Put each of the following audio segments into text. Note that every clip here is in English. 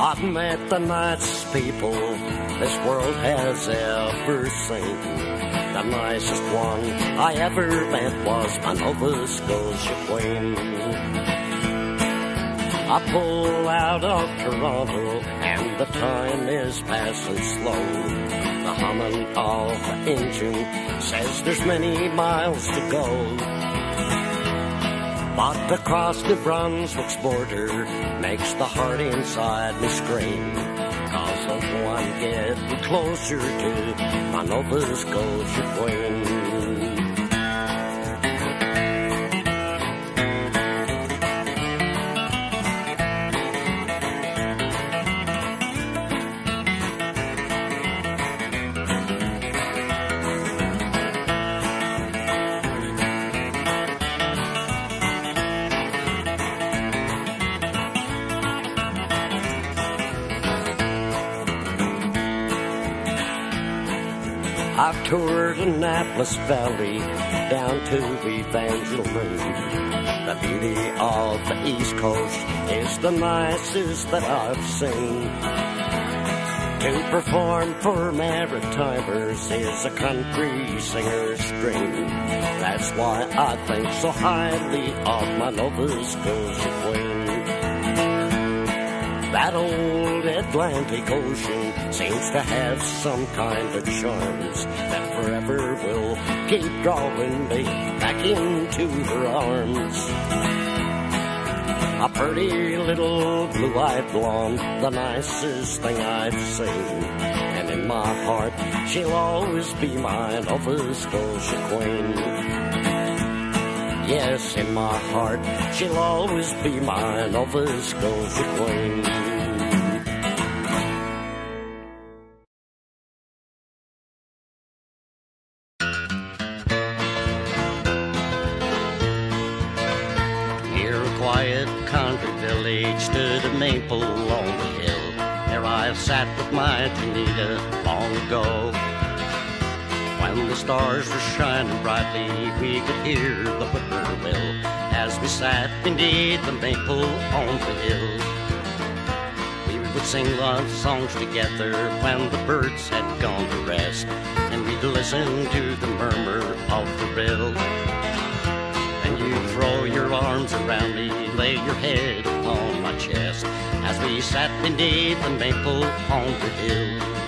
I've met the nicest people this world has ever seen. The nicest one I ever met was my Nova Scotia queen. I pull out of Toronto and the time is passing slow. The humming of the engine says there's many miles to go. But across New Brunswick's border makes the heart inside me scream. Cause one getting closer to my Nova Scotia queen. Toured Annapolis Valley down to Evangeline. The beauty of the East Coast is the nicest that I've seen. To perform for Maritimers is a country singer's dream. That's why I think so highly of my Nova Scotia queen. That old Atlantic Ocean seems to have some kind of charms that forever will keep drawing me back into her arms. A pretty little blue-eyed blonde, the nicest thing I've seen. And in my heart, she'll always be my Nova Scotia queen. Yes, in my heart, she'll always be my Nova Scotia queen. Country village stood a maple on the hill. There I sat with my Tanita long ago. When the stars were shining brightly, we could hear the whippoorwill as we sat beneath the maple on the hill. We would sing love songs together when the birds had gone to rest, and we'd listen to the murmur of the rill. Throw your arms around me, lay your head on my chest, as we sat beneath the maple on the hill.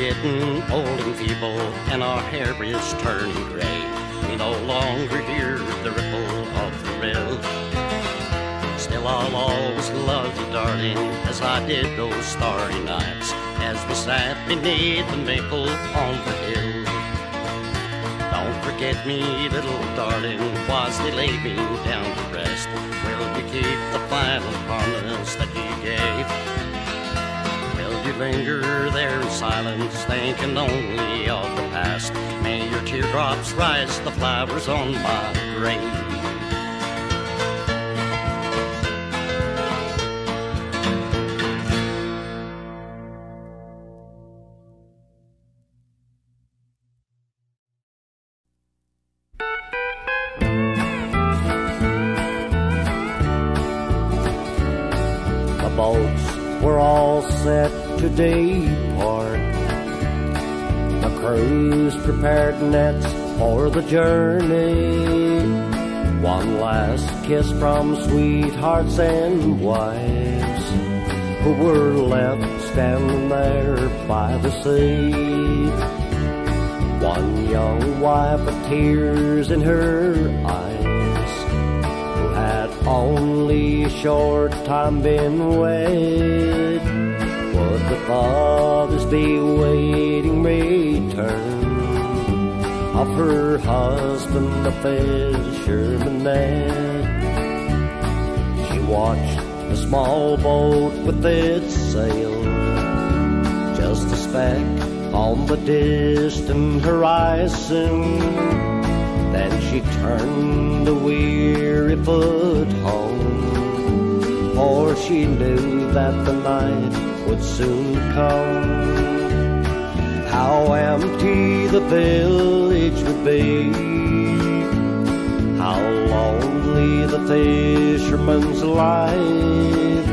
Getting old and feeble, and our hair is turning gray. We no longer hear the ripple of the rill. Still, I'll always love you, darling, as I did those starry nights, as we sat beneath the maple on the hill. Don't forget me, little darling, they lay me down to rest. Will you keep the final promise that you gave? Linger there in silence, thinking only of the past? May your teardrops rise the flowers on my grave. Prepared nets for the journey. One last kiss from sweethearts and wives who were left standing there by the sea. One young wife with tears in her eyes who had only a short time been wed. Would the fathers be waiting return of her husband, the fisherman Ned? She watched the small boat with its sail, just a speck on the distant horizon. Then she turned a weary foot home, for she knew that the night would soon come. How empty the village would be, how lonely the fisherman's life.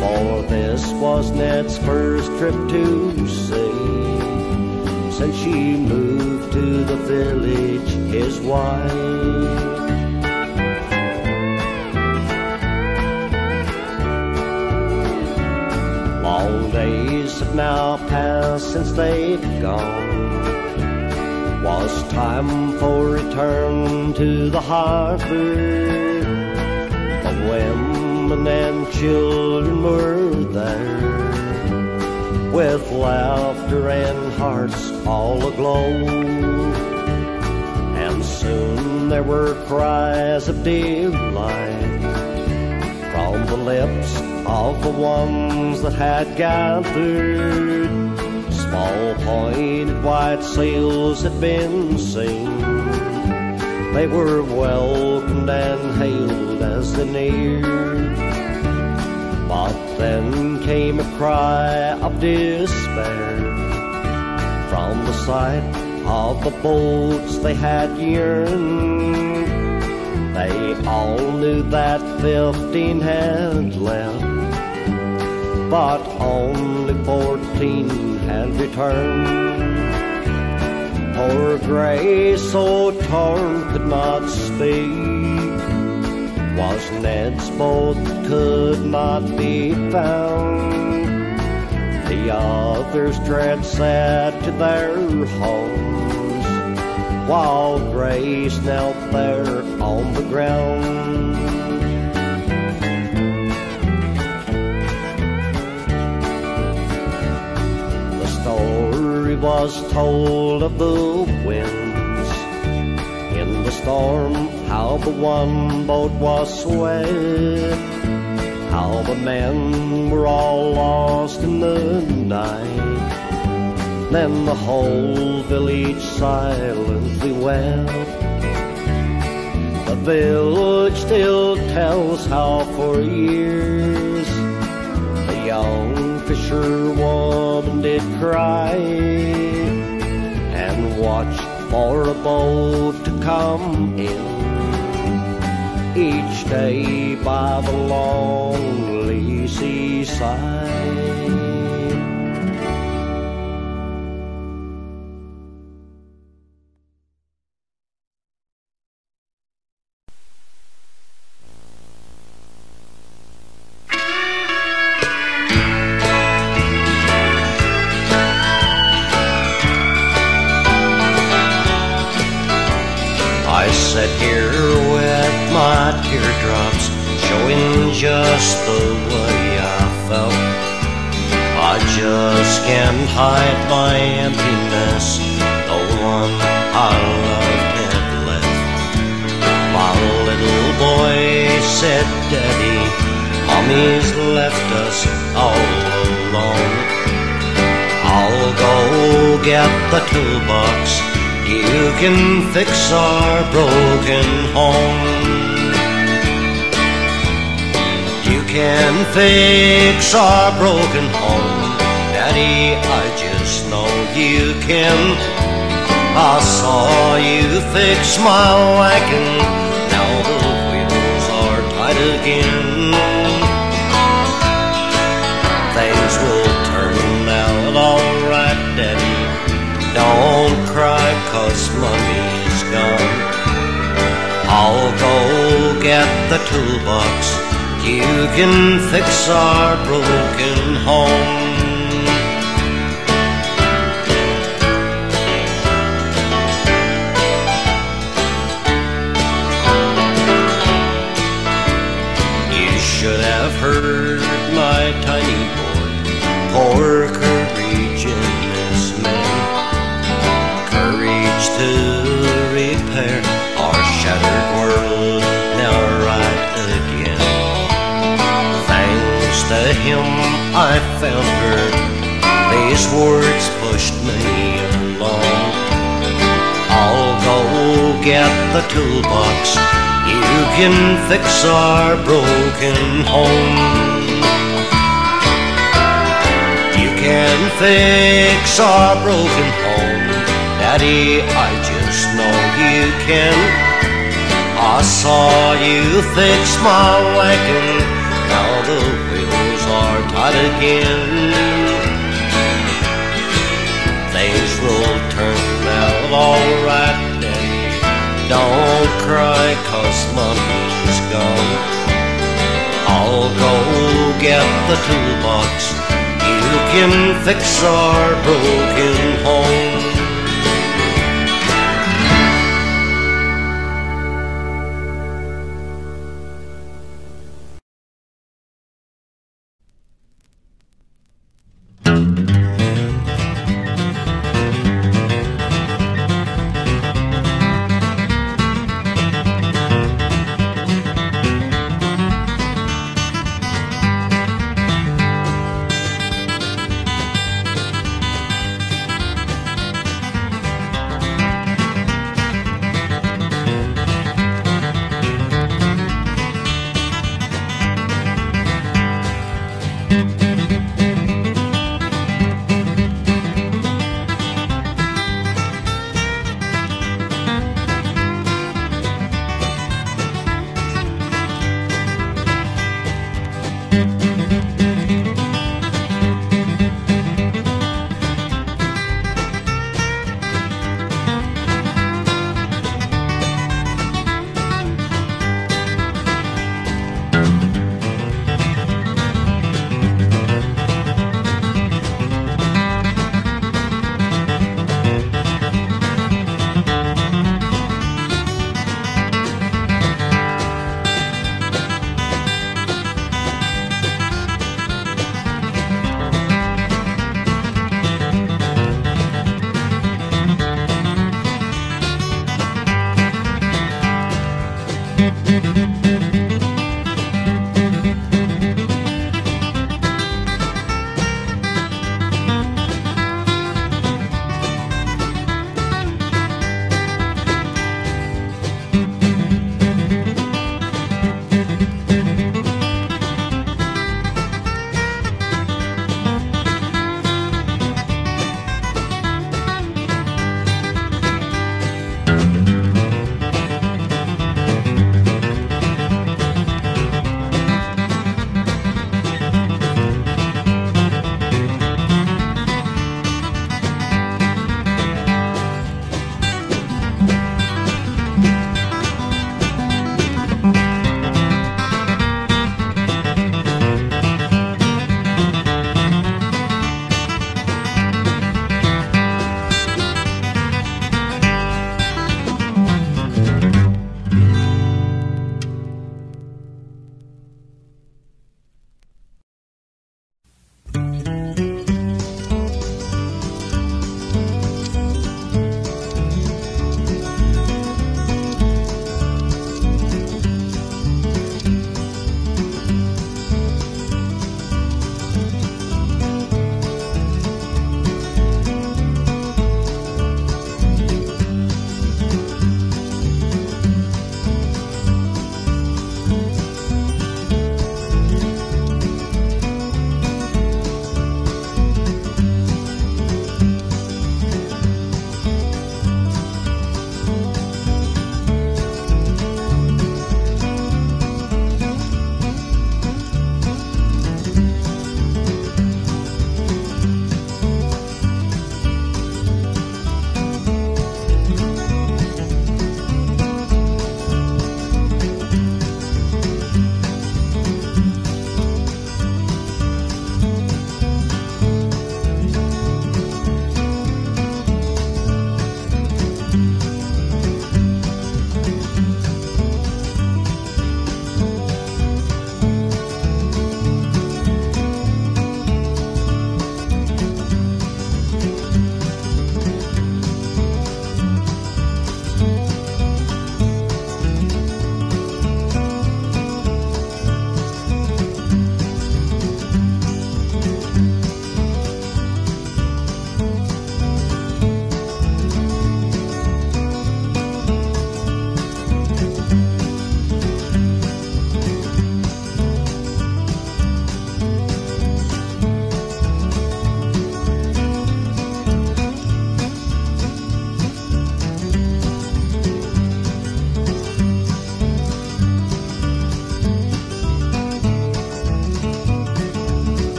For this was Ned's first trip to sea since she moved to the village, his wife. Days have now passed since they've gone. Was time for return to the harbor? The women and children were there with laughter and hearts all aglow. And soon there were cries of delight from the lips of the ones that had gathered. Small pointed white sails had been seen. They were welcomed and hailed as they neared. But then came a cry of despair from the sight of the boats they had yearned. They all knew that fifteen had left, but only fourteen had returned. Poor Grace, so torn, could not speak. Was Ned's boat could not be found. The others tread sad to their homes, while Grace knelt there on the ground. The story was told of the winds in the storm, how the one boat was swept, how the men were all lost in the night. Then the whole village silently wept. The village still tells how for years the young fisherwoman did cry and watch for a boat to come in each day by the lonely seaside. Sit here with my teardrops showing just the way I felt. I just can't hide my emptiness, the one I loved had left. My little boy said, Daddy, Mommy's left us all alone. I'll go get the toolbox. You can fix our broken home. You can fix our broken home. Daddy, I just know you can. I saw you fix my wagon. Now the wheels are tight again. Get the toolbox. You can fix our broken home. You should have heard my tiny boy pour I found her. These words pushed me along. I'll go get the toolbox. You can fix our broken home. You can fix our broken home. Daddy, I just know you can. I saw you fix my wagon. Now the wheels tight again. Things will turn out alright, Daddy. Don't cry, cause money's gone. I'll go get the toolbox. You can fix our broken home.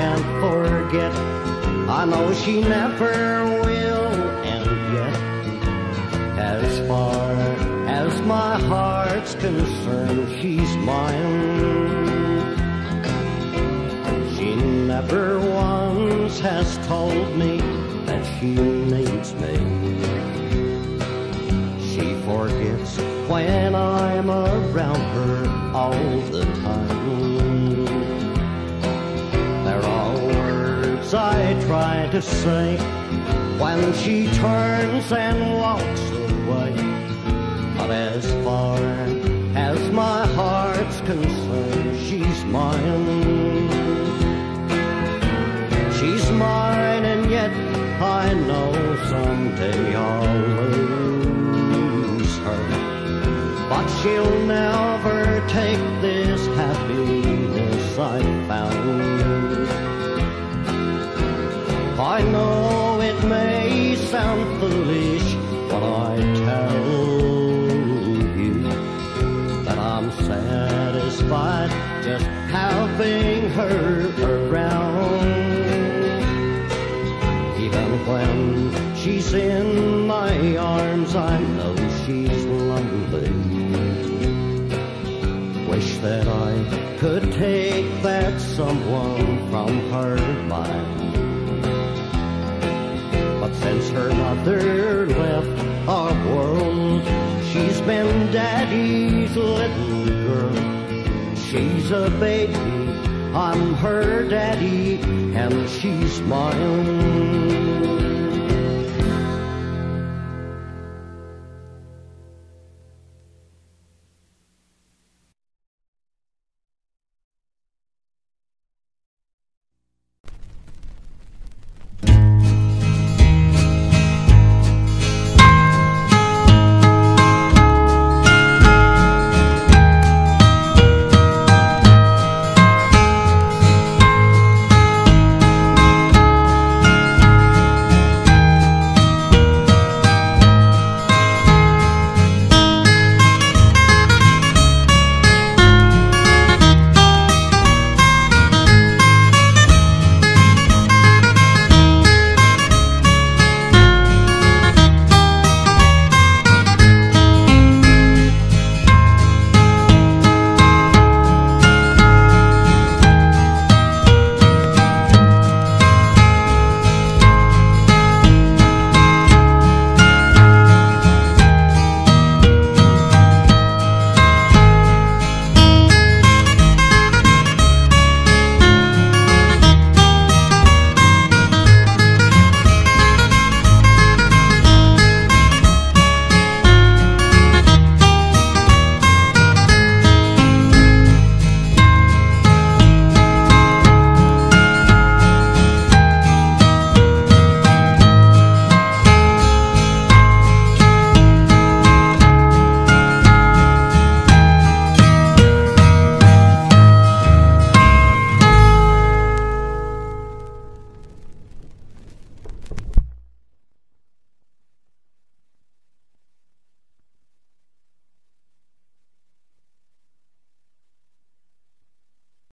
Can't forget. I know she never will, and yet, as far as my heart's concerned, she's mine. She never once has told me that she needs me. She forgets when I'm around her all the time. I try to say when she turns and walks away. But as far as my heart's concerned, she's mine. She's mine, and yet I know someday I'll lose her. But she'll never her around. Even when she's in my arms, I know she's lonely. Wish that I could take that someone from her mind. But since her mother left our world, she's been daddy's little girl. She's a baby, I'm her daddy, and she's mine.